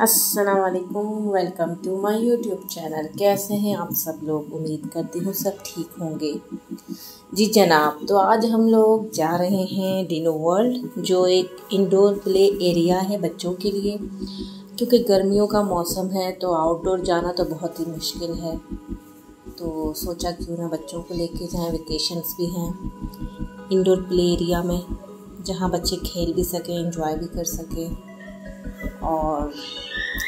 अस्सलाम वालेकुम to my YouTube channel कैसे हैं आप सब लोग? उम्मीद करती हूँ सब ठीक होंगे। जी जनाब तो आज हम लोग जा रहे हैं डिनो वर्ल्ड जो एक इंडोर प्ले एरिया है बच्चों के लिए। क्योंकि गर्मियों का मौसम है तो आउटडोर जाना तो बहुत ही मुश्किल है। तो सोचा क्यों ना बच्चों को लेके जाएँ वेकेशंस भी हैं इंडोर प्ले एरिया में, जहाँ बच्चे खेल भी सकें इंजॉय भी कर सकें। और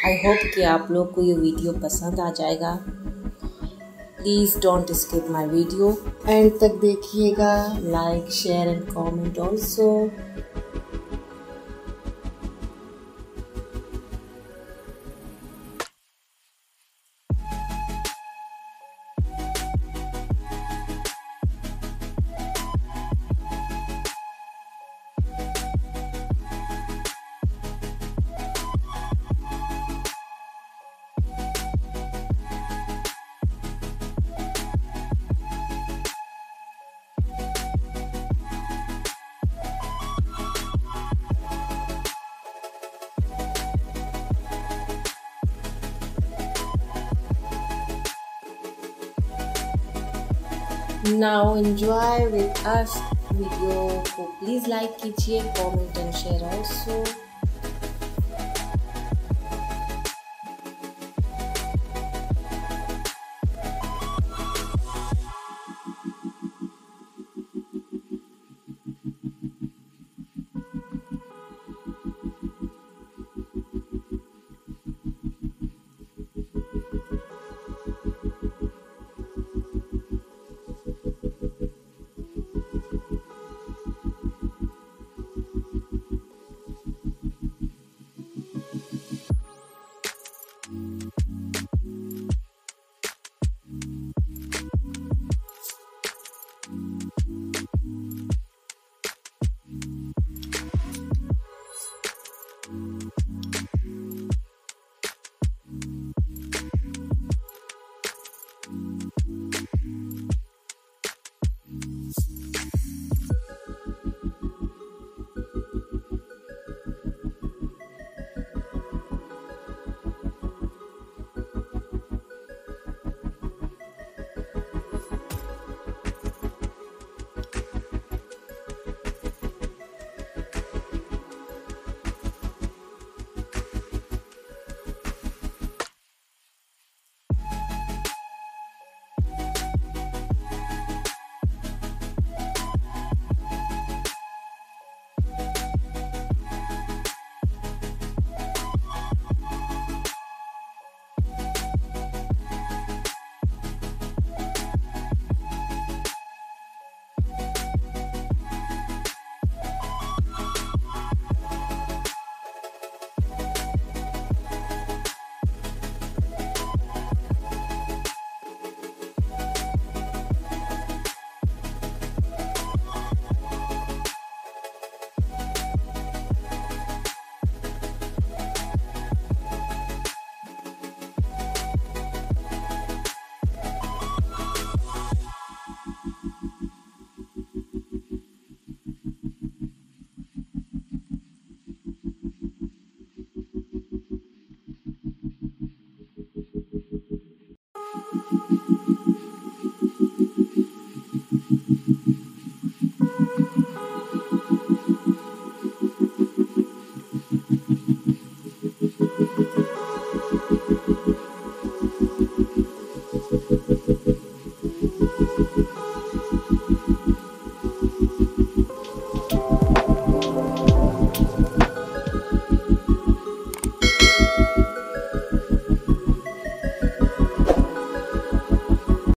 आई होप कि आप लोग को ये वीडियो पसंद आ जाएगा। Please don't skip my video end तक देखिएगा। Like share and comment also now enjoy with us video को प्लीज़ लाइक कीजिए कमेंट एंड शेयर ऑल्सो